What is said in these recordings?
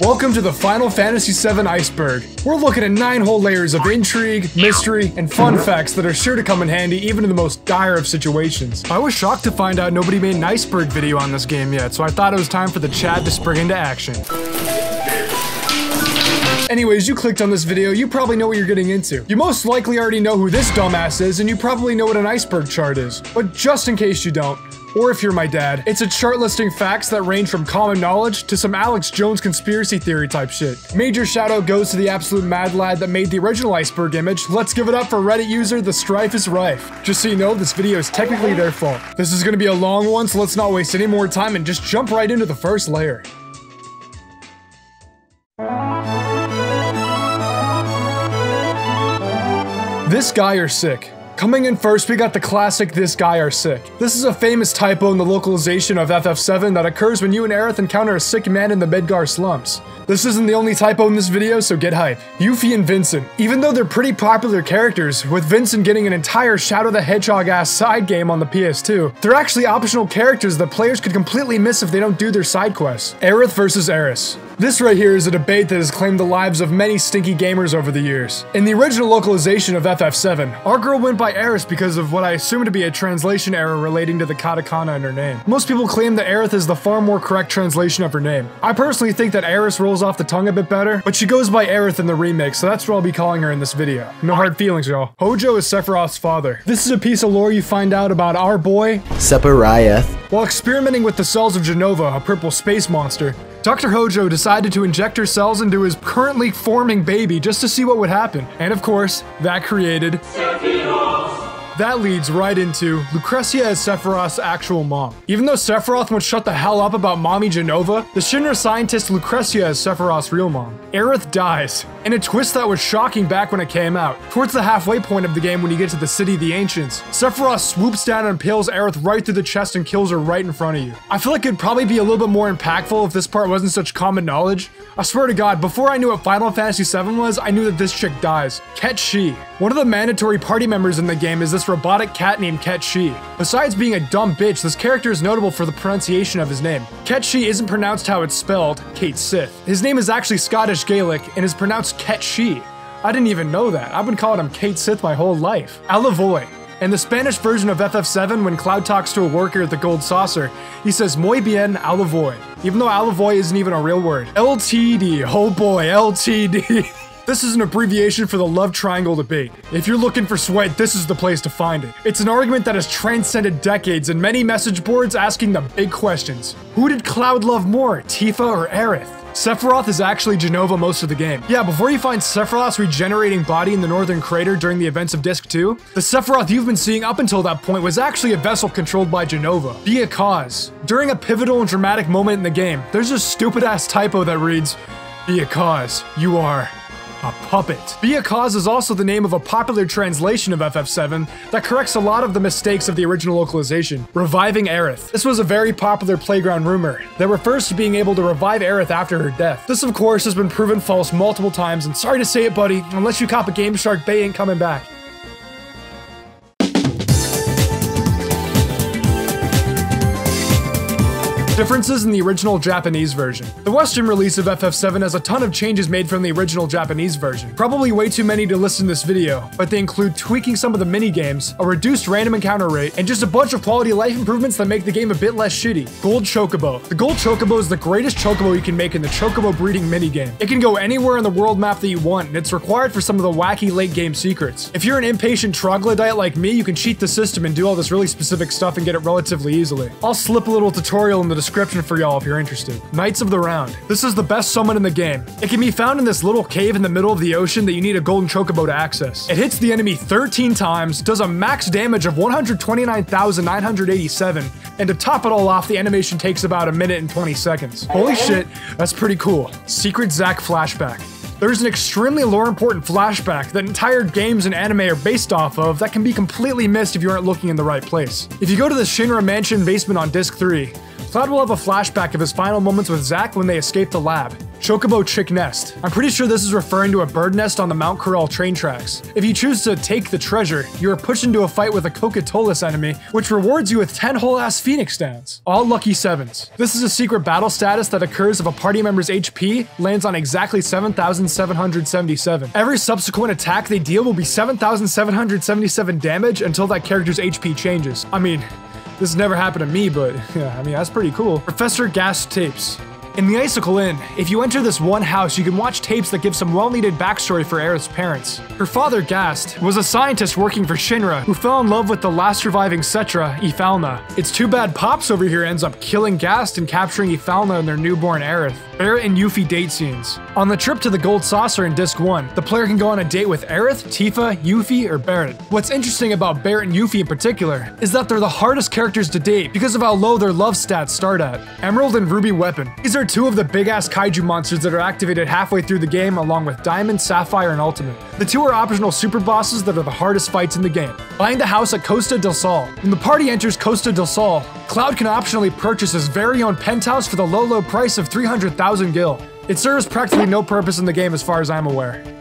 Welcome to the Final Fantasy VII Iceberg. We're looking at nine whole layers of intrigue, mystery, and fun facts that are sure to come in handy even in the most dire of situations. I was shocked to find out nobody made an iceberg video on this game yet, so I thought it was time for the Chad to spring into action. Anyways, you clicked on this video, you probably know what you're getting into. You most likely already know who this dumbass is, and you probably know what an iceberg chart is. But just in case you don't, or if you're my dad, it's a chart listing facts that range from common knowledge to some Alex Jones conspiracy theory type shit. Major shout out goes to the absolute mad lad that made the original iceberg image. Let's give it up for Reddit user The Strife is Rife. Just so you know, this video is technically their fault. This is gonna be a long one, so let's not waste any more time and just jump right into the first layer. This guy are sick. Coming in first, we got the classic This Guy Are Sick. This is a famous typo in the localization of FF7 that occurs when you and Aerith encounter a sick man in the Midgar slums. This isn't the only typo in this video, so get hype. Yuffie and Vincent. Even though they're pretty popular characters, with Vincent getting an entire Shadow the Hedgehog-ass side game on the PS2, they're actually optional characters that players could completely miss if they don't do their side quests. Aerith versus Eris. This right here is a debate that has claimed the lives of many stinky gamers over the years. In the original localization of FF7, our girl went by Eris because of what I assume to be a translation error relating to the katakana in her name. Most people claim that Aerith is the far more correct translation of her name. I personally think that Eris rolls off the tongue a bit better, but she goes by Aerith in the remix, so that's what I'll be calling her in this video. No hard feelings, y'all. Hojo is Sephiroth's father. This is a piece of lore you find out about our boy. Sephiroth. While experimenting with the cells of Jenova, a purple space monster, Dr. Hojo decided to inject her cells into his currently forming baby just to see what would happen. And of course, that created that leads right into Lucrecia as Sephiroth's actual mom. Even though Sephiroth would shut the hell up about mommy Jenova, the Shinra scientist Lucrecia is Sephiroth's real mom. Aerith dies, in a twist that was shocking back when it came out. Towards the halfway point of the game when you get to the City of the Ancients, Sephiroth swoops down and impales Aerith right through the chest and kills her right in front of you. I feel like it'd probably be a little bit more impactful if this part wasn't such common knowledge. I swear to god, before I knew what Final Fantasy VII was, I knew that this chick dies. Cait Sith. One of the mandatory party members in the game is this robotic cat named Cait Sith. Besides being a dumb bitch, this character is notable for the pronunciation of his name. Cait Sith isn't pronounced how it's spelled, Kate Sith. His name is actually Scottish Gaelic and is pronounced Ket Shi. I didn't even know that. I've been calling him Kate Sith my whole life. Alavoy. In the Spanish version of FF7, when Cloud talks to a worker at the Gold Saucer, he says Muy bien, Alavoy. Even though Alavoy isn't even a real word. LTD, oh boy, LTD. This is an abbreviation for the love triangle debate. If you're looking for sweat, this is the place to find it. It's an argument that has transcended decades and many message boards asking the big questions. Who did Cloud love more, Tifa or Aerith? Sephiroth is actually Jenova most of the game. Yeah, before you find Sephiroth's regenerating body in the northern crater during the events of Disc 2, the Sephiroth you've been seeing up until that point was actually a vessel controlled by Jenova. Be a cause. During a pivotal and dramatic moment in the game, there's a stupid ass typo that reads, Be a cause, you are a puppet. Be a Cause is also the name of a popular translation of FF7 that corrects a lot of the mistakes of the original localization, reviving Aerith. This was a very popular playground rumor that refers to being able to revive Aerith after her death. This of course has been proven false multiple times and sorry to say it buddy, unless you cop a Game Shark, Bay ain't coming back. Differences in the original Japanese version. The Western release of FF7 has a ton of changes made from the original Japanese version. Probably way too many to list in this video, but they include tweaking some of the mini-games, a reduced random encounter rate, and just a bunch of quality of life improvements that make the game a bit less shitty. Gold Chocobo. The Gold Chocobo is the greatest Chocobo you can make in the Chocobo breeding minigame. It can go anywhere in the world map that you want, and it's required for some of the wacky late game secrets. If you're an impatient troglodyte like me, you can cheat the system and do all this really specific stuff and get it relatively easily. I'll slip a little tutorial in the description description for y'all if you're interested. Knights of the Round. This is the best summon in the game. It can be found in this little cave in the middle of the ocean that you need a golden chocobo to access. It hits the enemy 13 times, does a max damage of 129,987, and to top it all off, the animation takes about a minute and 20 seconds. Holy shit, that's pretty cool. Secret Zack flashback. There's an extremely lore important flashback that entire games and anime are based off of that can be completely missed if you aren't looking in the right place. If you go to the Shinra Mansion basement on Disc 3, Cloud will have a flashback of his final moments with Zack when they escape the lab. Chocobo Chick Nest. I'm pretty sure this is referring to a bird nest on the Mount Corel train tracks. If you choose to take the treasure, you are pushed into a fight with a Cokatolis enemy, which rewards you with 10 whole ass Phoenix downs. All lucky sevens. This is a secret battle status that occurs if a party member's HP lands on exactly 7,777. Every subsequent attack they deal will be 7,777 damage until that character's HP changes. I mean, this has never happened to me, but yeah, I mean, that's pretty cool. Professor Gast Tapes. In the Icicle Inn, if you enter this one house, you can watch tapes that give some well-needed backstory for Aerith's parents. Her father, Gast, was a scientist working for Shinra, who fell in love with the last surviving Cetra, Ifalna. It's too bad Pops over here ends up killing Gast and capturing Ifalna and their newborn Aerith. Barret and Yuffie date scenes. On the trip to the Gold Saucer in Disc 1, the player can go on a date with Aerith, Tifa, Yuffie, or Barret. What's interesting about Barret and Yuffie in particular is that they're the hardest characters to date because of how low their love stats start at. Emerald and Ruby Weapon. These are two of the big ass kaiju monsters that are activated halfway through the game along with Diamond, Sapphire, and Ultimate. The two are optional super bosses that are the hardest fights in the game. Buying the house at Costa del Sol. When the party enters Costa del Sol, Cloud can optionally purchase his very own penthouse for the low low price of 300,000 gil. It serves practically no purpose in the game as far as I'm aware.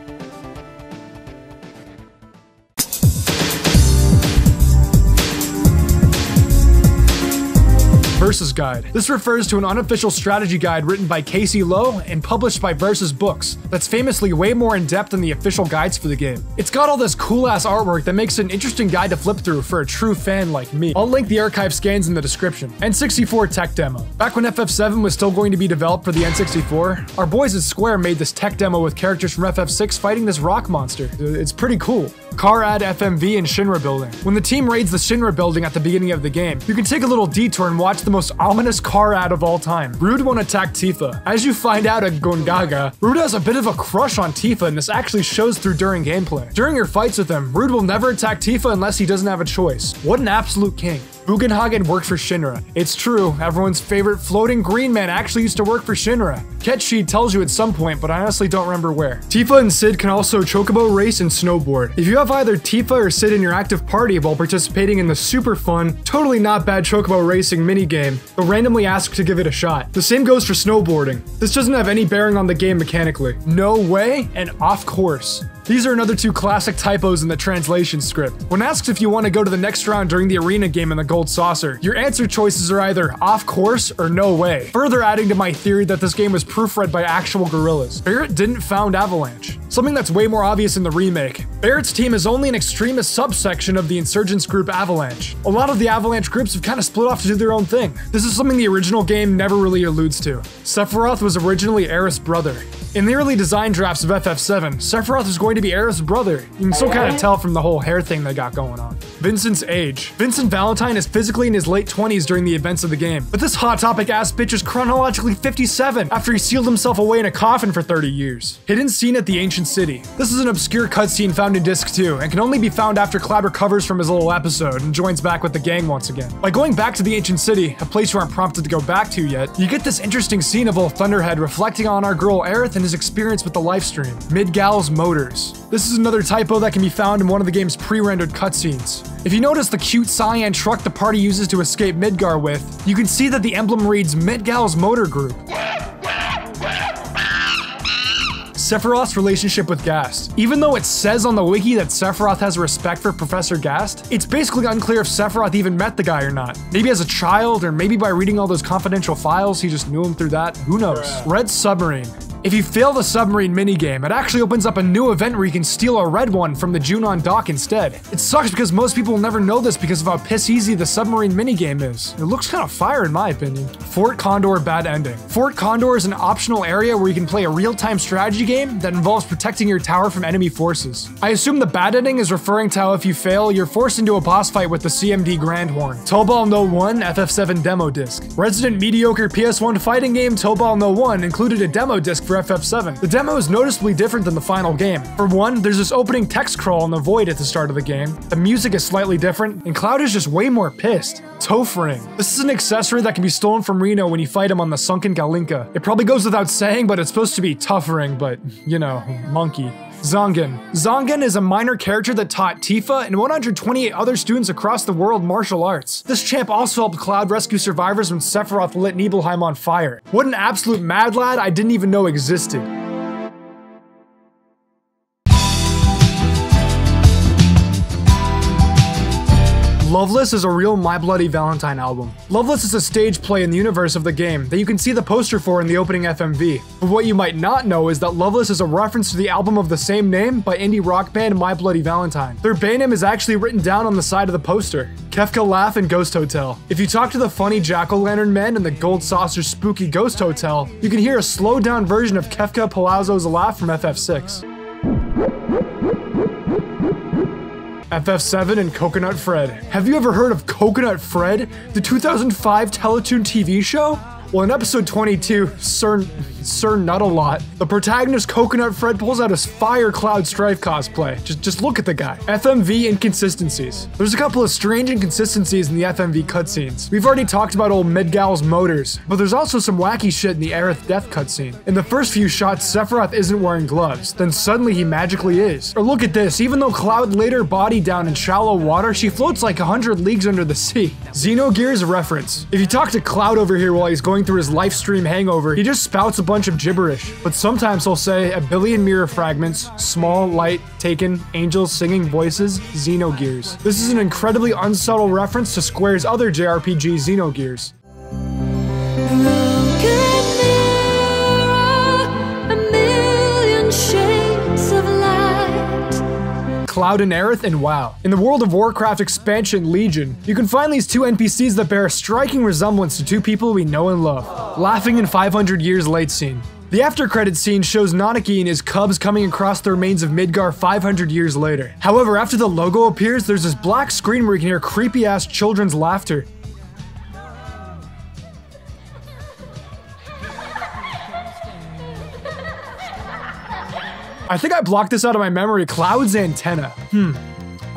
Versus Guide. This refers to an unofficial strategy guide written by Casey Loe and published by Versus Books that's famously way more in depth than the official guides for the game. It's got all this cool ass artwork that makes it an interesting guide to flip through for a true fan like me. I'll link the archive scans in the description. N64 tech demo. Back when FF7 was still going to be developed for the N64, our boys at Square made this tech demo with characters from FF6 fighting this rock monster. It's pretty cool. Carad FMV and Shinra building. When the team raids the Shinra building at the beginning of the game, you can take a little detour and watch the most ominous car ad of all time. Rude won't attack Tifa. As you find out at Gongaga, Rude has a bit of a crush on Tifa and this actually shows through during gameplay. During your fights with him, Rude will never attack Tifa unless he doesn't have a choice. What an absolute king. Bugenhagen worked for Shinra. It's true, everyone's favorite floating green man actually used to work for Shinra. Cait Sith tells you at some point, but I honestly don't remember where. Tifa and Sid can also chocobo race and snowboard. If you have either Tifa or Sid in your active party while participating in the super fun, totally not bad chocobo racing minigame, they'll randomly ask to give it a shot. The same goes for snowboarding. This doesn't have any bearing on the game mechanically. No way and off course. These are another two classic typos in the translation script. When asked if you want to go to the next round during the arena game in the Gold Saucer, your answer choices are either off course or no way, further adding to my theory that this game was proofread by actual gorillas. Barret didn't found Avalanche. Something that's way more obvious in the remake. Barret's team is only an extremist subsection of the insurgents group Avalanche. A lot of the Avalanche groups have kind of split off to do their own thing. This is something the original game never really alludes to. Sephiroth was originally Aerith's brother. In the early design drafts of FF7, Sephiroth was going to be Aerith's brother. You can still kind of tell from the whole hair thing they got going on. Vincent's age. Vincent Valentine is physically in his late 20s during the events of the game, but this hot topic ass bitch is chronologically 57 after he sealed himself away in a coffin for 30 years. Hidden scene at the ancient city. This is an obscure cutscene found in Disc 2 and can only be found after Cloud recovers from his little episode and joins back with the gang once again. By going back to the ancient city, a place you aren't prompted to go back to yet, you get this interesting scene of old Thunderhead reflecting on our girl Aerith and his experience with the Lifestream. Midgal's Motors. This is another typo that can be found in one of the game's pre-rendered cutscenes. If you notice the cute cyan truck the party uses to escape Midgar with, you can see that the emblem reads Midgal's Motor Group. Sephiroth's relationship with Gast. Even though it says on the wiki that Sephiroth has a respect for Professor Gast, it's basically unclear if Sephiroth even met the guy or not. Maybe as a child, or maybe by reading all those confidential files, he just knew him through that. Who knows? Red Submarine. If you fail the submarine minigame, it actually opens up a new event where you can steal a red one from the Junon dock instead. It sucks because most people will never know this because of how piss easy the submarine minigame is. It looks kind of fire in my opinion. Fort Condor Bad Ending. Fort Condor is an optional area where you can play a real-time strategy game that involves protecting your tower from enemy forces. I assume the bad ending is referring to how if you fail, you're forced into a boss fight with the CMD Grandhorn. Tobal No 1 FF7 demo disc. Resident mediocre PS1 fighting game Tobal No 1 included a demo disc for FF7. The demo is noticeably different than the final game. For one, there's this opening text crawl in the void at the start of the game. The music is slightly different, and Cloud is just way more pissed. Touph Ring. This is an accessory that can be stolen from Reno when you fight him on the sunken Gelnika. It probably goes without saying, but it's supposed to be Tough Ring, but, you know, monkey. Zangan. Zangan is a minor character that taught Tifa and 128 other students across the world martial arts. This champ also helped Cloud rescue survivors when Sephiroth lit Nibelheim on fire. What an absolute mad lad I didn't even know existed. Loveless is a real My Bloody Valentine album. Loveless is a stage play in the universe of the game that you can see the poster for in the opening FMV. But what you might not know is that Loveless is a reference to the album of the same name by indie rock band My Bloody Valentine. Their band name is actually written down on the side of the poster. Kefka Laugh and Ghost Hotel. If you talk to the funny Jack-O-Lantern Men in the Gold Saucer Spooky Ghost Hotel, you can hear a slowed down version of Kefka Palazzo's Laugh from FF6. FF7 and Coconut Fred. Have you ever heard of Coconut Fred, the 2005 Teletoon TV show? Well, in episode 22, Sir, Sir Nutalot, the protagonist Coconut Fred pulls out his Fire Cloud Strife cosplay. Just, just look at the guy. FMV inconsistencies. There's a couple of strange inconsistencies in the FMV cutscenes. We've already talked about old Midgal's motors, but there's also some wacky shit in the Aerith death cutscene. In the first few shots, Sephiroth isn't wearing gloves, then suddenly he magically is. Or look at this, even though Cloud laid her body down in shallow water, she floats like 100 leagues under the sea. Xenogears reference. If you talk to Cloud over here while he's going through his Lifestream hangover, he just spouts a bunch of gibberish. But sometimes he'll say a billion mirror fragments, small, light, taken, angels singing voices, Xenogears. This is an incredibly unsubtle reference to Square's other JRPG, Xenogears. Cloud and Aerith, and WoW. In the World of Warcraft expansion Legion, you can find these two NPCs that bear a striking resemblance to two people we know and love. Laughing in 500 Years Late scene. The after credit scene shows Nanaki and his cubs coming across the remains of Midgar 500 years later. However, after the logo appears, there's this black screen where you can hear creepy ass children's laughter. I think I blocked this out of my memory. Cloud's antenna. Hmm.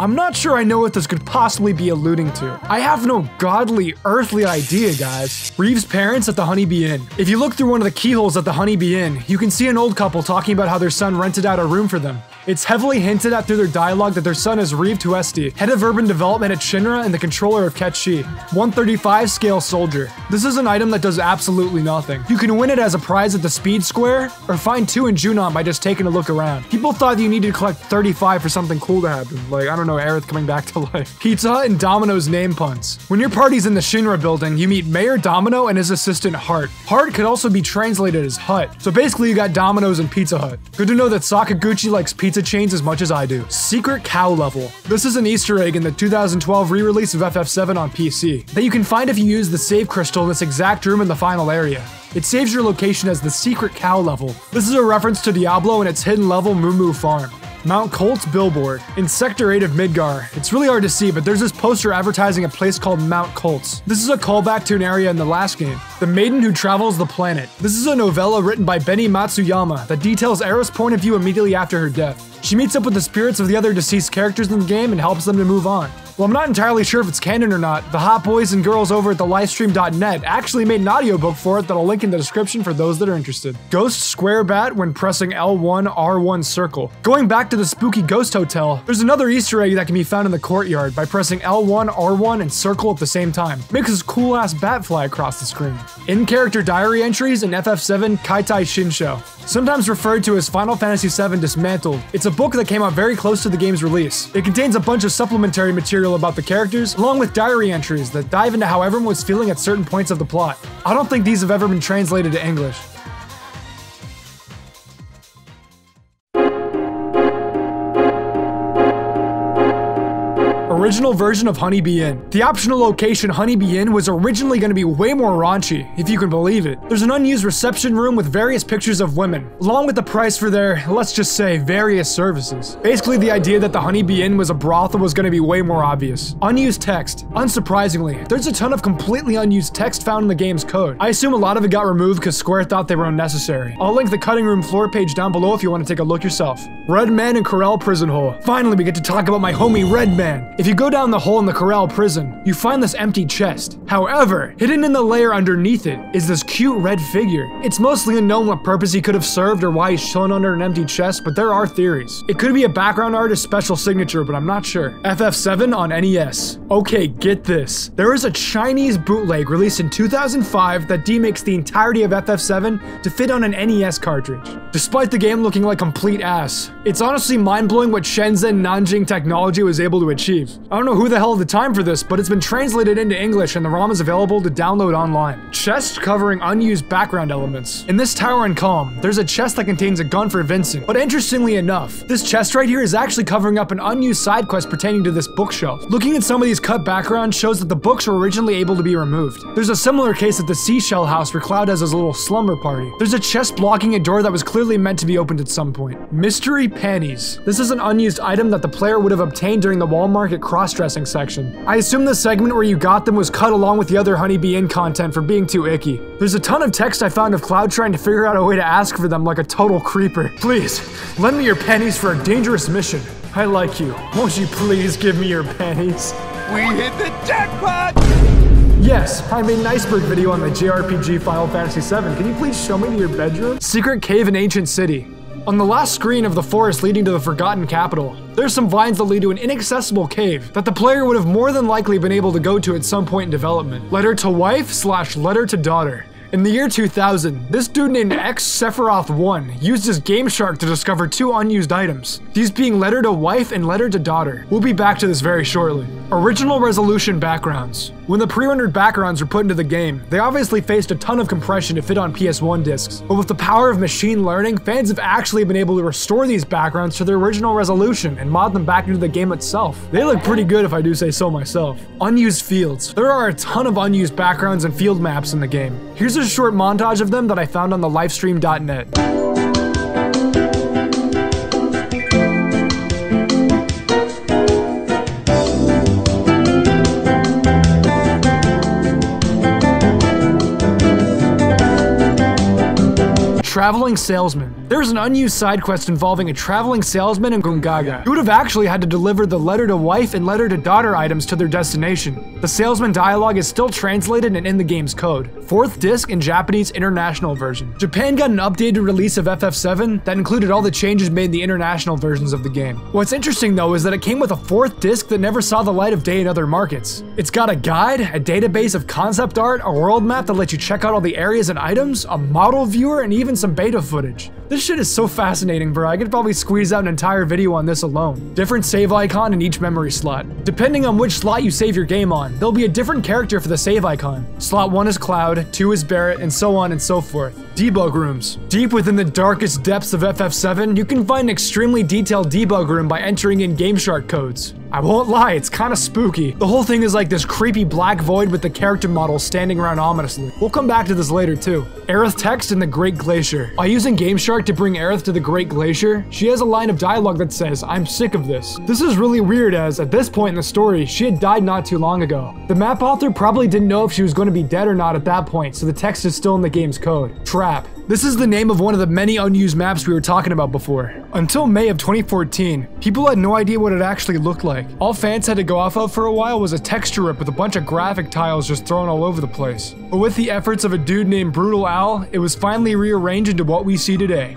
I'm not sure I know what this could possibly be alluding to. I have no godly, earthly idea, guys. Reeve's parents at the Honeybee Inn. If you look through one of the keyholes at the Honeybee Inn, you can see an old couple talking about how their son rented out a room for them. It's heavily hinted at through their dialogue that their son is Reeve Tuesti, head of urban development at Shinra and the controller of Cait Sith. 135 scale soldier. This is an item that does absolutely nothing. You can win it as a prize at the speed square, or find two in Junon by just taking a look around. People thought you needed to collect 35 for something cool to happen, like, I don't know, Aerith coming back to life. Pizza Hut and Domino's name puns. When your party's in the Shinra building, you meet Mayor Domino and his assistant Hart. Hart could also be translated as Hut, so basically you got Domino's and Pizza Hut. Good to know that Sakaguchi likes pizza pizza chains as much as I do. Secret Cow Level. This is an easter egg in the 2012 re-release of FF7 on PC that you can find if you use the save crystal in this exact room in the final area. It saves your location as the Secret Cow Level. This is a reference to Diablo and its hidden level Moo Moo Farm. Mount Colt's billboard. In Sector 8 of Midgar, it's really hard to see, but there's this poster advertising a place called Mount Colt's. This is a callback to an area in the last game, The Maiden Who Travels the Planet. This is a novella written by Benny Matsuyama that details Aeris's point of view immediately after her death. She meets up with the spirits of the other deceased characters in the game and helps them to move on. Well, I'm not entirely sure if it's canon or not. The hot boys and girls over at the lifestream.net actually made an audiobook for it that I'll link in the description for those that are interested. Ghost Square Bat when pressing L1 R1 circle. Going back to the spooky ghost hotel, there's another Easter egg that can be found in the courtyard by pressing L1 R1 and circle at the same time. Makes this cool ass bat fly across the screen. In character diary entries in FF7 Kaitai Shinsho. Sometimes referred to as Final Fantasy VII Dismantled, it's a book that came out very close to the game's release. It contains a bunch of supplementary material about the characters, along with diary entries that dive into how everyone was feeling at certain points of the plot. I don't think these have ever been translated to English. Original version of Honeybee Inn. The optional location Honeybee Inn was originally going to be way more raunchy, if you can believe it. There's an unused reception room with various pictures of women, along with the price for their, let's just say, various services. Basically, the idea that the Honeybee Inn was a brothel was going to be way more obvious. Unused text. Unsurprisingly, there's a ton of completely unused text found in the game's code. I assume a lot of it got removed because Square thought they were unnecessary. I'll link the cutting room floor page down below if you want to take a look yourself. Red Man and Corel Prison Hole. Finally, we get to talk about my homie Redman. If you go down the hole in the Corel prison, you find this empty chest. However, hidden in the layer underneath it is this cute red figure. It's mostly unknown what purpose he could have served or why he's chilling under an empty chest, but there are theories. It could be a background artist special signature, but I'm not sure. FF7 on NES. Okay, get this. There is a Chinese bootleg released in 2005 that demakes the entirety of FF7 to fit on an NES cartridge. Despite the game looking like complete ass, it's honestly mind-blowing what Shenzhen Nanjing technology was able to achieve. I don't know who the hell had the time for this, but it's been translated into English and the ROM is available to download online. Chest covering unused background elements. In this tower in Kalm, there's a chest that contains a gun for Vincent, but interestingly enough, this chest right here is actually covering up an unused side quest pertaining to this bookshelf. Looking at some of these cut backgrounds shows that the books were originally able to be removed. There's a similar case at the Seashell house where Cloud has his little slumber party. There's a chest blocking a door that was clearly meant to be opened at some point. Mystery panties. This is an unused item that the player would have obtained during the Wall Market cross-dressing section. I assume the segment where you got them was cut along with the other Honeybee Inn content for being too icky. There's a ton of text I found of Cloud trying to figure out a way to ask for them like a total creeper. Please, lend me your pennies for a dangerous mission. I like you. Won't you please give me your pennies? We hit the jackpot! Yes, I made an iceberg video on the JRPG Final Fantasy VII. Can you please show me to your bedroom? Secret cave in ancient city. On the last screen of the forest leading to the Forgotten Capital, there's some vines that lead to an inaccessible cave that the player would have more than likely been able to go to at some point in development. Letter to wife slash letter to daughter. In the year 2000, this dude named X Sephiroth 1 used his Game Shark to discover two unused items, these being letter to wife and letter to daughter. We'll be back to this very shortly. Original resolution backgrounds. When the pre-rendered backgrounds were put into the game, they obviously faced a ton of compression to fit on PS1 discs, but with the power of machine learning, fans have actually been able to restore these backgrounds to their original resolution and mod them back into the game itself. They look pretty good if I do say so myself. Unused fields. There are a ton of unused backgrounds and field maps in the game. Here's a short montage of them that I found on the lifestream.net. Traveling Salesman. There's an unused side quest involving a traveling salesman in Gongaga. You would have actually had to deliver the letter to wife and letter to daughter items to their destination. The salesman dialogue is still translated and in the game's code. Fourth disc in Japanese international version. Japan got an updated release of FF7 that included all the changes made in the international versions of the game. What's interesting though is that it came with a fourth disc that never saw the light of day in other markets. It's got a guide, a database of concept art, a world map that lets you check out all the areas and items, a model viewer, and even some beta footage. This shit is so fascinating, bro. I could probably squeeze out an entire video on this alone. Different save icon in each memory slot. Depending on which slot you save your game on, there'll be a different character for the save icon. Slot 1 is Cloud, 2 is Barret, and so on and so forth. Debug rooms. Deep within the darkest depths of FF7, you can find an extremely detailed debug room by entering in GameShark codes. I won't lie, it's kinda spooky. The whole thing is like this creepy black void with the character models standing around ominously. We'll come back to this later too. Aerith text in the Great Glacier. By using GameShark to bring Aerith to the Great Glacier, she has a line of dialogue that says, I'm sick of this. This is really weird as, at this point in the story, she had died not too long ago. The map author probably didn't know if she was going to be dead or not at that point, so the text is still in the game's code. Trap. This is the name of one of the many unused maps we were talking about before. Until May of 2014, people had no idea what it actually looked like. All fans had to go off of for a while was a texture rip with a bunch of graphic tiles just thrown all over the place. But with the efforts of a dude named Brutal Al, it was finally rearranged into what we see today.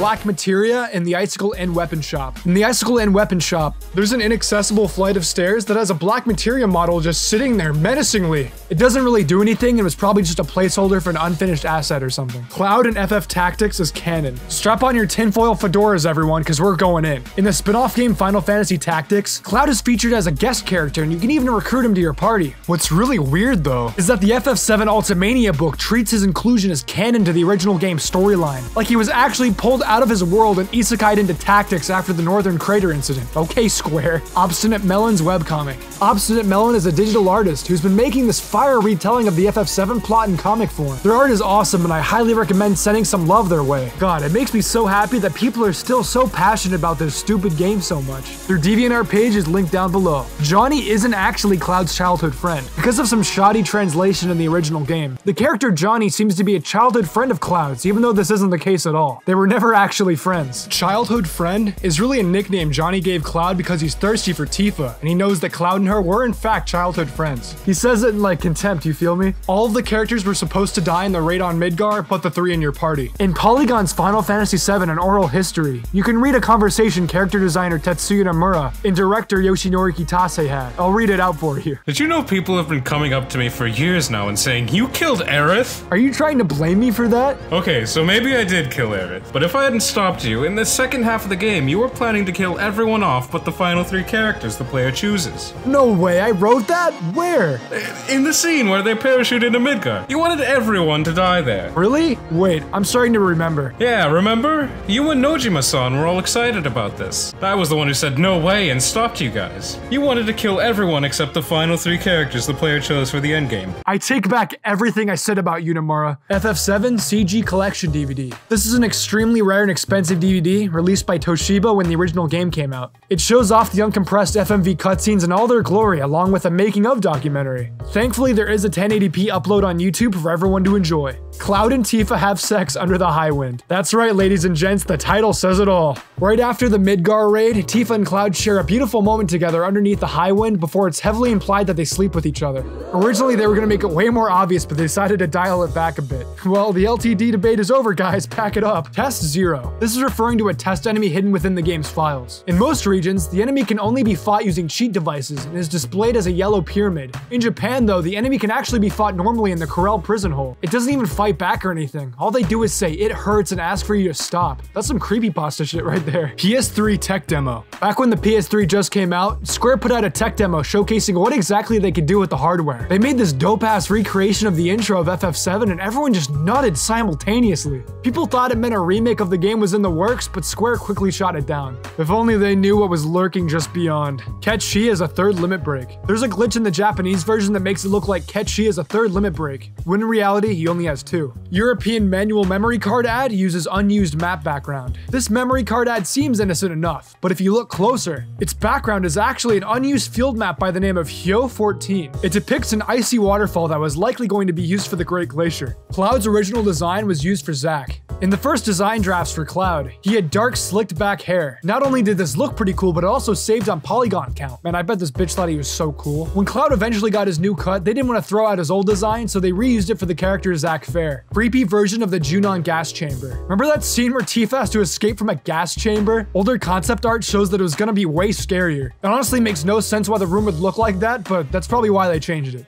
Black Materia in the Icicle Inn Weapon Shop. In the Icicle Inn Weapon Shop, there's an inaccessible flight of stairs that has a Black Materia model just sitting there menacingly. It doesn't really do anything and was probably just a placeholder for an unfinished asset or something. Cloud and FF Tactics is canon. Strap on your tinfoil fedoras, everyone, because we're going in. In the spin-off game Final Fantasy Tactics, Cloud is featured as a guest character and you can even recruit him to your party. What's really weird though, is that the FF7 Ultimania book treats his inclusion as canon to the original game storyline. Like he was actually pulled out of his world and isekai'd into tactics after the Northern Crater incident. Okay, Square. Obstinate Melon's webcomic. Obstinate Melon is a digital artist who's been making this fire retelling of the FF7 plot in comic form. Their art is awesome and I highly recommend sending some love their way. God, it makes me so happy that people are still so passionate about this stupid game so much. Their DeviantArt page is linked down below. Johnny isn't actually Cloud's childhood friend. Because of some shoddy translation in the original game, the character Johnny seems to be a childhood friend of Cloud's, even though this isn't the case at all. They were never actually friends. Childhood friend is really a nickname Johnny gave Cloud because he's thirsty for Tifa, and he knows that Cloud and her were in fact childhood friends. He says it in like contempt, you feel me? All of the characters were supposed to die in the raid on Midgar, but the three in your party. In Polygon's Final Fantasy VII An Oral History, you can read a conversation character designer Tetsuya Nomura and director Yoshinori Kitase had. I'll read it out for you. Did you know people have been coming up to me for years now and saying, You killed Aerith? Are you trying to blame me for that? Okay, so maybe I did kill Aerith, but if I hadn't stopped you, in the second half of the game, you were planning to kill everyone off but the final three characters the player chooses. No way, I wrote that? Where? In the scene where they parachute into Midgar, you wanted everyone to die there. Really? Wait, I'm starting to remember. Yeah, remember? You and Nojima-san were all excited about this. I was the one who said no way and stopped you guys. You wanted to kill everyone except the final three characters the player chose for the endgame. I take back everything I said about you, Nomura. FF7 CG Collection DVD. This is an extremely rare and expensive DVD released by Toshiba when the original game came out. It shows off the uncompressed FMV cutscenes in all their glory along with a making of documentary. Thankfully, there is a 1080p upload on YouTube for everyone to enjoy. Cloud and Tifa have sex under the Highwind. That's right, ladies and gents, the title says it all. Right after the Midgar raid, Tifa and Cloud share a beautiful moment together underneath the Highwind before it's heavily implied that they sleep with each other. Originally, they were gonna make it way more obvious, but they decided to dial it back a bit. Well, the LTD debate is over, guys, pack it up. Test Zero. This is referring to a test enemy hidden within the game's files. In most regions, the enemy can only be fought using cheat devices and is displayed as a yellow pyramid. In Japan, though, the enemy can actually be fought normally in the Corel prison hole. It doesn't even fight back or anything. All they do is say, it hurts and ask for you to stop. That's some creepypasta shit right there. PS3 tech demo. Back when the PS3 just came out, Square put out a tech demo showcasing what exactly they could do with the hardware. They made this dope ass recreation of the intro of FF7 and everyone just nodded simultaneously. People thought it meant a remake of the game was in the works, but Square quickly shot it down. If only they knew what was lurking just beyond. Cait Sith is a third limit break. There's a glitch in the Japanese version that makes it look like Cait Sith is a third limit break, when in reality he only has two. European manual memory card ad uses unused map background. This memory card ad seems innocent enough, but if you look closer, its background is actually an unused field map by the name of Hyo 14. It depicts an icy waterfall that was likely going to be used for the Great Glacier. Cloud's original design was used for Zack. In the first design drafts for Cloud, he had dark slicked back hair. Not only did this look pretty cool, but it also saved on polygon count. Man, I bet this bitch thought he was so cool. When Cloud eventually got his new cut, they didn't want to throw out his old design, so they reused it for the character Zack Fair. Creepy version of the Junon gas chamber. Remember that scene where Tifa has to escape from a gas chamber? Older concept art shows that it was gonna be way scarier. It honestly makes no sense why the room would look like that, but that's probably why they changed it.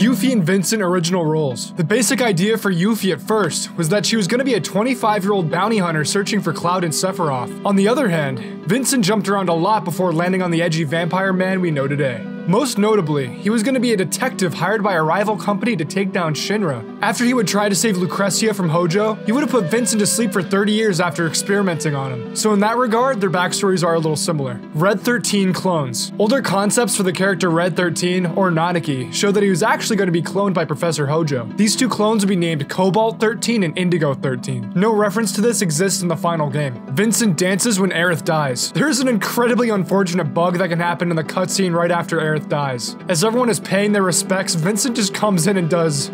Yuffie and Vincent original roles. The basic idea for Yuffie at first was that she was going to be a 25 year old bounty hunter searching for Cloud and Sephiroth. On the other hand, Vincent jumped around a lot before landing on the edgy vampire man we know today. Most notably, he was going to be a detective hired by a rival company to take down Shinra. After he would try to save Lucrecia from Hojo, he would have put Vincent to sleep for 30 years after experimenting on him. So in that regard, their backstories are a little similar. Red 13 clones. Older concepts for the character Red 13, or Nanaki, show that he was actually going to be cloned by Professor Hojo. These two clones would be named Cobalt 13 and Indigo 13. No reference to this exists in the final game. Vincent dances when Aerith dies. There is an incredibly unfortunate bug that can happen in the cutscene right after Aerith dies. As everyone is paying their respects, Vincent just comes in and does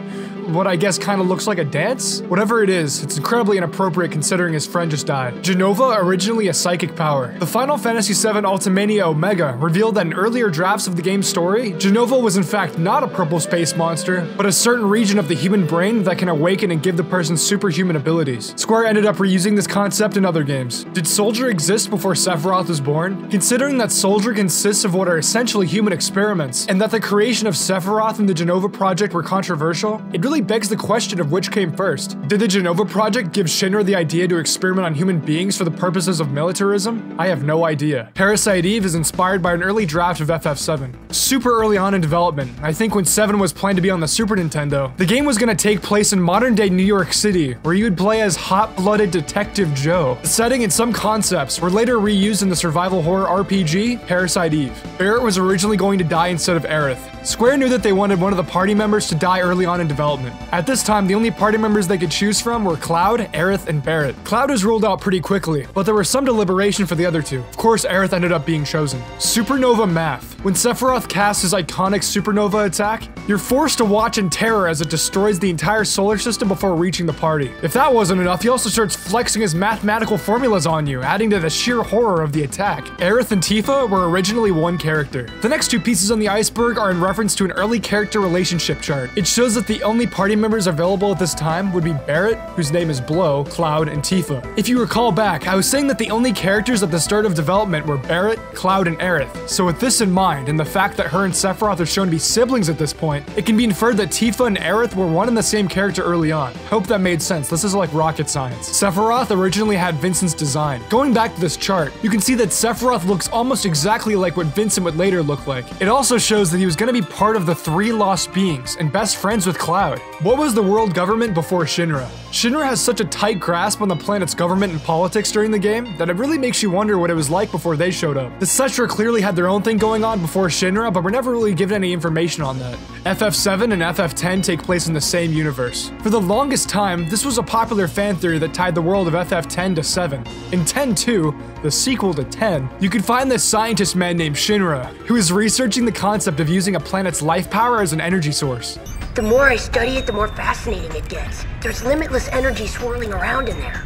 what I guess kind of looks like a dance? Whatever it is, it's incredibly inappropriate considering his friend just died. Jenova, originally a psychic power. The Final Fantasy VII Ultimania Omega revealed that in earlier drafts of the game's story, Jenova was in fact not a purple space monster, but a certain region of the human brain that can awaken and give the person superhuman abilities. Square ended up reusing this concept in other games. Did Soldier exist before Sephiroth was born? Considering that Soldier consists of what are essentially human experiments, and that the creation of Sephiroth and the Jenova project were controversial, it really really begs the question of which came first. Did the Jenova Project give Shinra the idea to experiment on human beings for the purposes of militarism? I have no idea. Parasite Eve is inspired by an early draft of FF7. Super early on in development, I think when 7 was planned to be on the Super Nintendo, the game was going to take place in modern day New York City, where you would play as hot blooded Detective Joe. The setting and some concepts were later reused in the survival horror RPG Parasite Eve. Barret was originally going to die instead of Aerith, Square knew that they wanted one of the party members to die early on in development. At this time, the only party members they could choose from were Cloud, Aerith, and Barret. Cloud was ruled out pretty quickly, but there was some deliberation for the other two. Of course, Aerith ended up being chosen. Supernova Math. When Sephiroth casts his iconic Supernova attack, you're forced to watch in terror as it destroys the entire solar system before reaching the party. If that wasn't enough, he also starts flexing his mathematical formulas on you, adding to the sheer horror of the attack. Aerith and Tifa were originally one character. The next two pieces on the iceberg are in reference to an early character relationship chart. It shows that the only party members available at this time would be Barret, whose name is Blow, Cloud, and Tifa. If you recall back, I was saying that the only characters at the start of development were Barret, Cloud, and Aerith. So with this in mind, and the fact that her and Sephiroth are shown to be siblings at this point, it can be inferred that Tifa and Aerith were one and the same character early on. Hope that made sense. This is like rocket science. Sephiroth originally had Vincent's design. Going back to this chart, you can see that Sephiroth looks almost exactly like what Vincent would later look like. It also shows that he was going to be part of the three lost beings and best friends with Cloud. What was the world government before Shinra? Shinra has such a tight grasp on the planet's government and politics during the game that it really makes you wonder what it was like before they showed up. The Cetra clearly had their own thing going on before Shinra, but we're never really given any information on that. FF7 and FF10 take place in the same universe. For the longest time, this was a popular fan theory that tied the world of FF10 to 7. In 10-2, the sequel to 10, you can find this scientist man named Shinra, who is researching the concept of using a planet's life power as an energy source. The more I study it, the more fascinating it gets. There's limitless energy swirling around in there.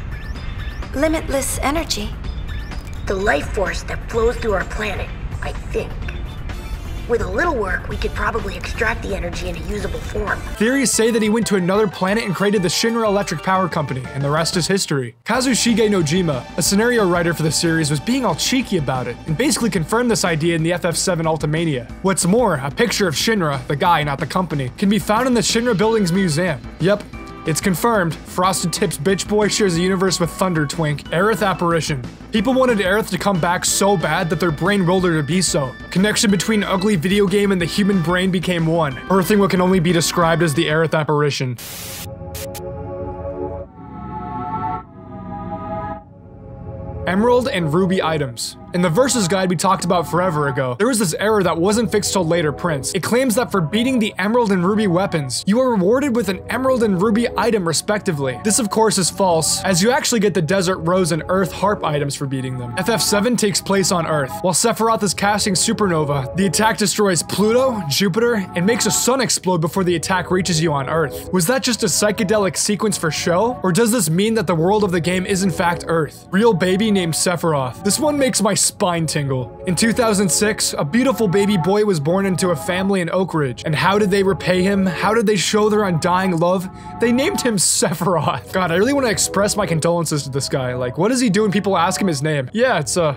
Limitless energy? The life force that flows through our planet, I think. With a little work, we could probably extract the energy in a usable form. Theories say that he went to another planet and created the Shinra Electric Power Company, and the rest is history. Kazushige Nojima, a scenario writer for the series, was being all cheeky about it, and basically confirmed this idea in the FF7 Ultimania. What's more, a picture of Shinra, the guy, not the company, can be found in the Shinra Buildings Museum. Yep, it's confirmed, Frosted Tips Bitch Boy shares a universe with Thunder Twink, Aerith Apparition. People wanted Aerith to come back so bad that their brain willed her to be so. Connection between ugly video game and the human brain became one, birthing what can only be described as the Aerith Apparition. Emerald and Ruby items. In the Versus guide we talked about forever ago, there was this error that wasn't fixed till later prints. It claims that for beating the Emerald and Ruby weapons, you are rewarded with an Emerald and Ruby item respectively. This of course is false, as you actually get the Desert Rose and Earth Harp items for beating them. FF7 takes place on Earth. While Sephiroth is casting Supernova, the attack destroys Pluto, Jupiter, and makes a sun explode before the attack reaches you on Earth. Was that just a psychedelic sequence for show? Or does this mean that the world of the game is in fact Earth? Real baby named Sephiroth. This one makes my spine tingle. In 2006, a beautiful baby boy was born into a family in Oak Ridge. And how did they repay him? How did they show their undying love? They named him Sephiroth. God, I really want to express my condolences to this guy. Like, what does he do when people ask him his name? Yeah, it's, uh,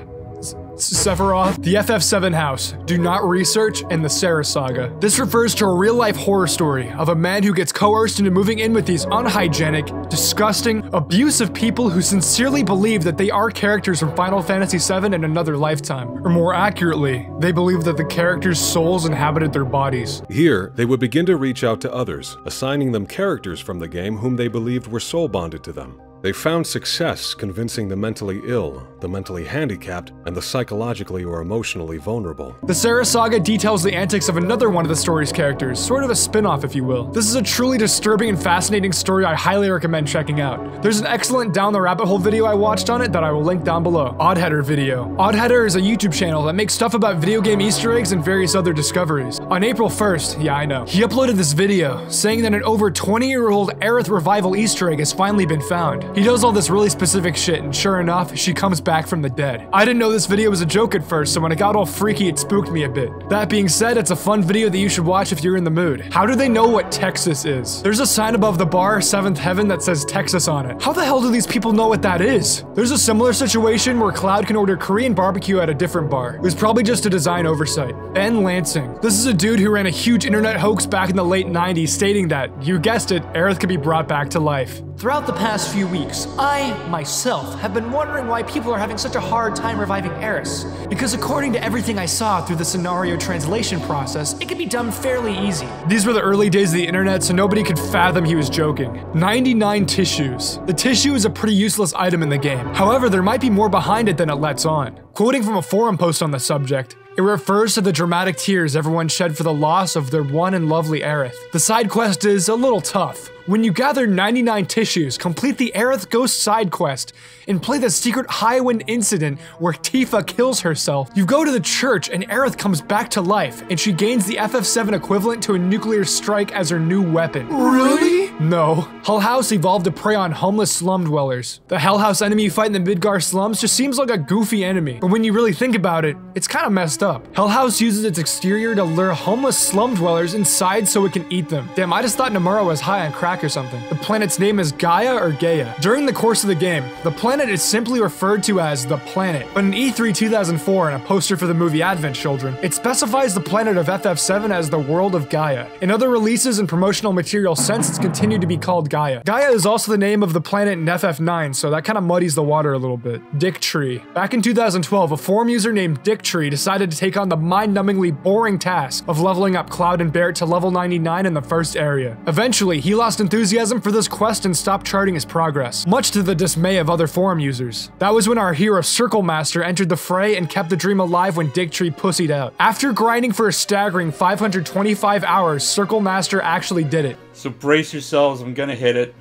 Sephiroth, the FF7 house, do not research, and the Sarah saga. This refers to a real life horror story of a man who gets coerced into moving in with these unhygienic, disgusting, abusive people who sincerely believe that they are characters from Final Fantasy VII in another lifetime. Or more accurately, they believe that the characters' souls inhabited their bodies. Here, they would begin to reach out to others, assigning them characters from the game whom they believed were soul bonded to them. They found success convincing the mentally ill, the mentally handicapped, and the psychologically or emotionally vulnerable. The Sarah saga details the antics of another one of the story's characters, sort of a spin off, if you will. This is a truly disturbing and fascinating story I highly recommend checking out. There's an excellent Down the Rabbit Hole video I watched on it that I will link down below. Oddheader video. Oddheader is a YouTube channel that makes stuff about video game Easter eggs and various other discoveries. On April 1st, yeah, I know, he uploaded this video saying that an over 20 year old Aerith revival Easter egg has finally been found. He does all this really specific shit, and sure enough, she comes back from the dead. I didn't know this video was a joke at first, so when it got all freaky, it spooked me a bit. That being said, it's a fun video that you should watch if you're in the mood. How do they know what Texas is? There's a sign above the bar, 7th Heaven, that says Texas on it. How the hell do these people know what that is? There's a similar situation where Cloud can order Korean barbecue at a different bar. It was probably just a design oversight. Ben Lansing. This is a dude who ran a huge internet hoax back in the late 90s stating that, you guessed it, Aerith could be brought back to life. Throughout the past few weeks, I, myself, have been wondering why people are having such a hard time reviving Eris. Because according to everything I saw through the scenario translation process, it could be done fairly easy. These were the early days of the internet, so nobody could fathom he was joking. 99 tissues. The tissue is a pretty useless item in the game. However, there might be more behind it than it lets on. Quoting from a forum post on the subject, it refers to the dramatic tears everyone shed for the loss of their one and lovely Aerith. The side quest is a little tough. When you gather 99 tissues, complete the Aerith Ghost side quest, and play the secret Highwind incident where Tifa kills herself, you go to the church and Aerith comes back to life, and she gains the FF7 equivalent to a nuclear strike as her new weapon. Really? No. Hell House evolved to prey on homeless slum dwellers. The Hell House enemy you fight in the Midgar slums just seems like a goofy enemy, but when you really think about it, it's kinda messed up. Hell House uses its exterior to lure homeless slum dwellers inside so it can eat them. Damn, I just thought Nomura was high on crack or something. The planet's name is Gaia or Gaia. During the course of the game, the planet is simply referred to as the planet, but in E3 2004 in a poster for the movie Advent Children, it specifies the planet of FF7 as the world of Gaia. In other releases and promotional material since, it's continued to be called Gaia. Gaia is also the name of the planet in FF9, so that kind of muddies the water a little bit. Dick Tree. Back in 2012, a forum user named Dick Tree decided to take on the mind-numbingly boring task of leveling up Cloud and Barret to level 99 in the first area. Eventually, he lost enthusiasm for this quest and stopped charting his progress, much to the dismay of other forum users. That was when our hero Circle Master entered the fray and kept the dream alive when Dick Tree pussied out. After grinding for a staggering 525 hours, Circle Master actually did it. So brace yourselves, I'm gonna hit it.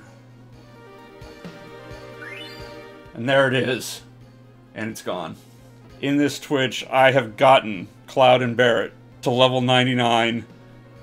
And there it is. And it's gone. In this Twitch, I have gotten Cloud and Barret to level 99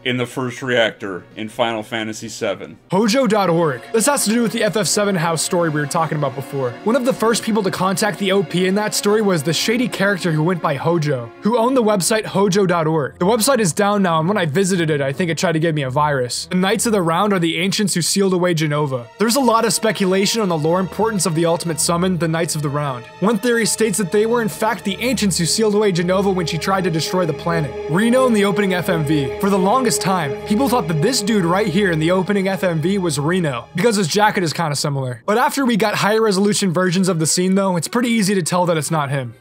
in the first reactor in Final Fantasy VII. Hojo.org. This has to do with the FF7 house story we were talking about before. One of the first people to contact the OP in that story was the shady character who went by Hojo, who owned the website Hojo.org. The website is down now, and when I visited it, I think it tried to give me a virus. The Knights of the Round are the ancients who sealed away Jenova. There's a lot of speculation on the lore importance of the ultimate summon, the Knights of the Round. One theory states that they were in fact the ancients who sealed away Jenova when she tried to destroy the planet. Reno in the opening FMV. For the longest time, people thought that this dude right here in the opening FMV was Reno, because his jacket is kind of similar. But after we got higher resolution versions of the scene though, it's pretty easy to tell that it's not him.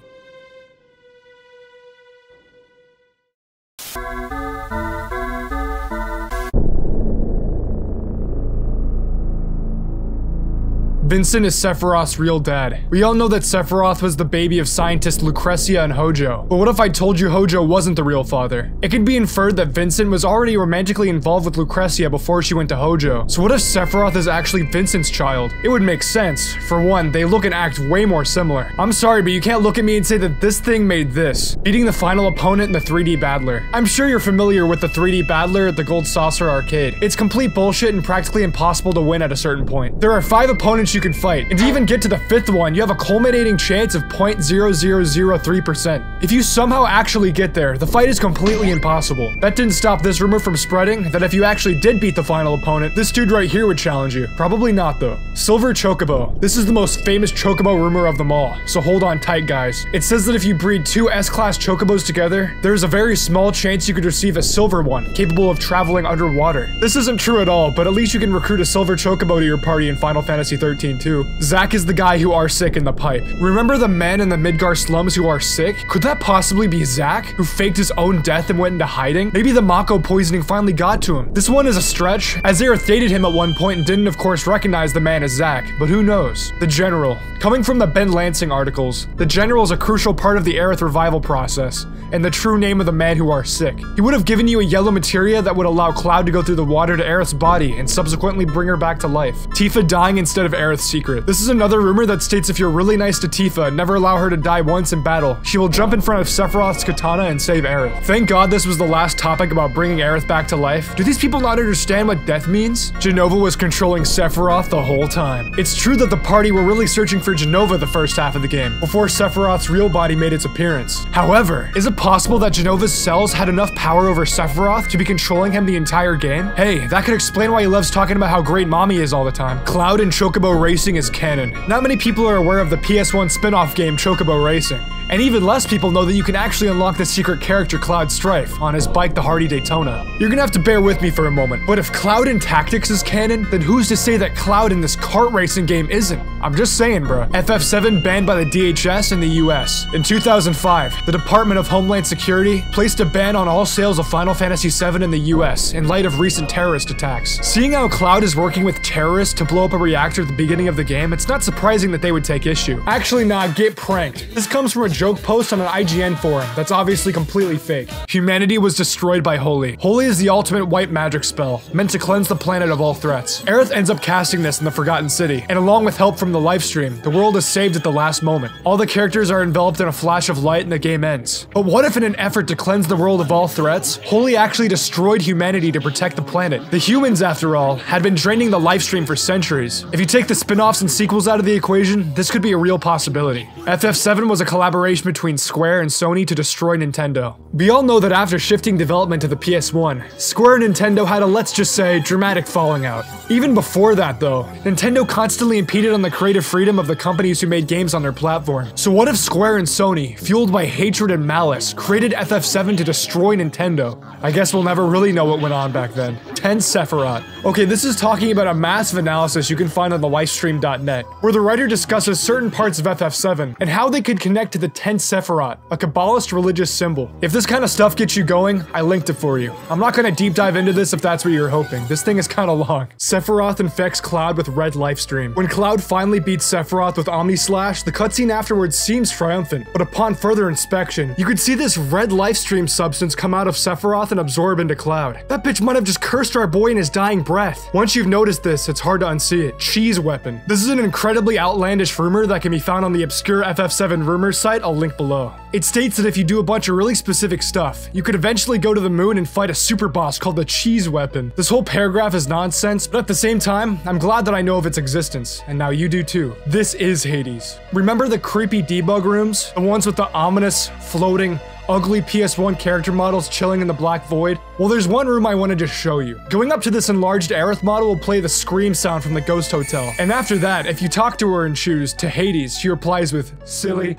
Vincent is Sephiroth's real dad. We all know that Sephiroth was the baby of scientist Lucrecia and Hojo. But what if I told you Hojo wasn't the real father? It could be inferred that Vincent was already romantically involved with Lucrecia before she went to Hojo. So what if Sephiroth is actually Vincent's child? It would make sense. For one, they look and act way more similar. I'm sorry, but you can't look at me and say that this thing made this. Beating the final opponent in the 3D Battler. I'm sure you're familiar with the 3D Battler at the Gold Saucer Arcade. It's complete bullshit and practically impossible to win at a certain point. There are five opponents you can fight, and to even get to the fifth one, you have a culminating chance of 0.0003%. If you somehow actually get there, the fight is completely impossible. That didn't stop this rumor from spreading that if you actually did beat the final opponent, this dude right here would challenge you. Probably not though. Silver Chocobo. This is the most famous Chocobo rumor of them all, so hold on tight guys. It says that if you breed two S-Class Chocobos together, there's a very small chance you could receive a silver one, capable of traveling underwater. This isn't true at all, but at least you can recruit a silver Chocobo to your party in Final Fantasy 13 too. Zack is the guy who are sick in the pipe. Remember the men in the Midgar slums who are sick? Could that possibly be Zack, who faked his own death and went into hiding? Maybe the Mako poisoning finally got to him. This one is a stretch, as Aerith dated him at one point and didn't of course recognize the man as Zack, but who knows? The General. Coming from the Ben Lansing articles, the General is a crucial part of the Aerith revival process, and the true name of the man who are sick. He would have given you a yellow materia that would allow Cloud to go through the water to Aerith's body and subsequently bring her back to life. Tifa dying instead of Aerith Secret. This is another rumor that states if you're really nice to Tifa never allow her to die once in battle, she will jump in front of Sephiroth's katana and save Aerith. Thank God this was the last topic about bringing Aerith back to life. Do these people not understand what death means? Jenova was controlling Sephiroth the whole time. It's true that the party were really searching for Jenova the first half of the game, before Sephiroth's real body made its appearance. However, is it possible that Jenova's cells had enough power over Sephiroth to be controlling him the entire game? Hey, that could explain why he loves talking about how great mommy is all the time. Cloud and Chocobo Racing is canon. Not many people are aware of the PS1 spin-off game Chocobo Racing. And even less people know that you can actually unlock the secret character Cloud Strife on his bike the Hardy Daytona. You're gonna have to bear with me for a moment, but if Cloud in Tactics is canon, then who's to say that Cloud in this kart racing game isn't? I'm just saying, bruh. FF7 banned by the DHS in the US. In 2005, the Department of Homeland Security placed a ban on all sales of Final Fantasy VII in the US in light of recent terrorist attacks. Seeing how Cloud is working with terrorists to blow up a reactor at the beginning of the game, it's not surprising that they would take issue. Actually, nah, get pranked. This comes from a joke post on an IGN forum that's obviously completely fake. Humanity was destroyed by Holy. Holy is the ultimate white magic spell, meant to cleanse the planet of all threats. Aerith ends up casting this in the Forgotten City, and along with help from the Lifestream, the world is saved at the last moment. All the characters are enveloped in a flash of light and the game ends. But what if in an effort to cleanse the world of all threats, Holy actually destroyed humanity to protect the planet? The humans, after all, had been draining the Lifestream for centuries. If you take the spin-offs and sequels out of the equation, this could be a real possibility. FF7 was a collaboration between Square and Sony to destroy Nintendo. We all know that after shifting development to the PS1, Square and Nintendo had a let's just say dramatic falling out. Even before that though, Nintendo constantly impeded on the creative freedom of the companies who made games on their platform. So what if Square and Sony, fueled by hatred and malice, created FF7 to destroy Nintendo? I guess we'll never really know what went on back then. 10 Sephiroth. Okay, this is talking about a massive analysis you can find on the lifestream.net, where the writer discusses certain parts of FF7 and how they could connect to the 10 Sephiroth, a Kabbalist religious symbol. If this kind of stuff gets you going, I linked it for you. I'm not gonna deep dive into this if that's what you're hoping. This thing is kinda long. Sephiroth infects Cloud with red lifestream. When Cloud finally beats Sephiroth with Omni Slash, the cutscene afterwards seems triumphant, but upon further inspection, you could see this red lifestream substance come out of Sephiroth and absorb into Cloud. That bitch might have just cursed our boy in his dying breath. Once you've noticed this, it's hard to unsee it. Cheese weapon. This is an incredibly outlandish rumor that can be found on the obscure FF7 rumors site I'll link below. It states that if you do a bunch of really specific stuff, you could eventually go to the moon and fight a super boss called the Cheese Weapon. This whole paragraph is nonsense, but at the same time, I'm glad that I know of its existence, and now you do too. This is Hades. Remember the creepy debug rooms? The ones with the ominous, floating, ugly PS1 character models chilling in the black void? Well, there's one room I want to show you. Going up to this enlarged Aerith model will play the scream sound from the Ghost Hotel. And after that, if you talk to her and choose to Hades, she replies with, silly,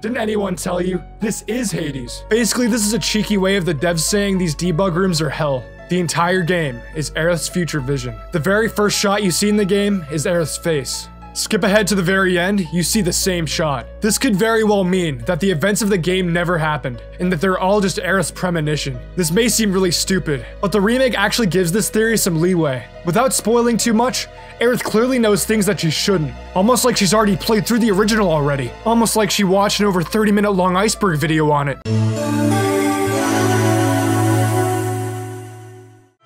didn't anyone tell you? This is Hades. Basically, this is a cheeky way of the devs saying these debug rooms are hell. The entire game is Aerith's future vision. The very first shot you see in the game is Aerith's face. Skip ahead to the very end, you see the same shot. This could very well mean that the events of the game never happened, and that they're all just Aerith's premonition. This may seem really stupid, but the remake actually gives this theory some leeway. Without spoiling too much, Aerith clearly knows things that she shouldn't. Almost like she's already played through the original already. Almost like she watched an over 30 minute long iceberg video on it.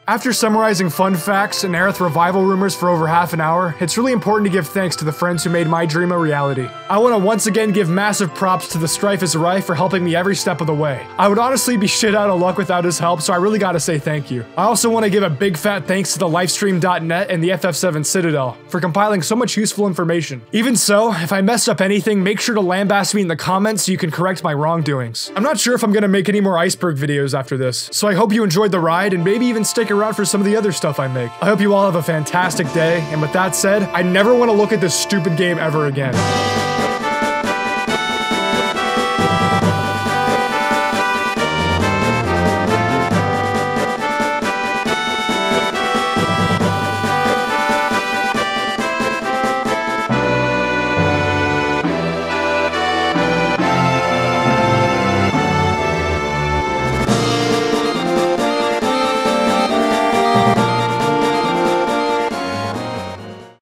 After summarizing fun facts and Aerith revival rumors for over half an hour, it's really important to give thanks to the friends who made my dream a reality. I want to once again give massive props to the Strife is Right for helping me every step of the way. I would honestly be shit out of luck without his help, so I really gotta say thank you. I also want to give a big fat thanks to the Lifestream.net and the FF7 Citadel for compiling so much useful information. Even so, if I messed up anything, make sure to lambaste me in the comments so you can correct my wrongdoings. I'm not sure if I'm gonna make any more iceberg videos after this, so I hope you enjoyed the ride and maybe even stick around for some of the other stuff I make. I hope you all have a fantastic day, and with that said, I never want to look at this stupid game ever again.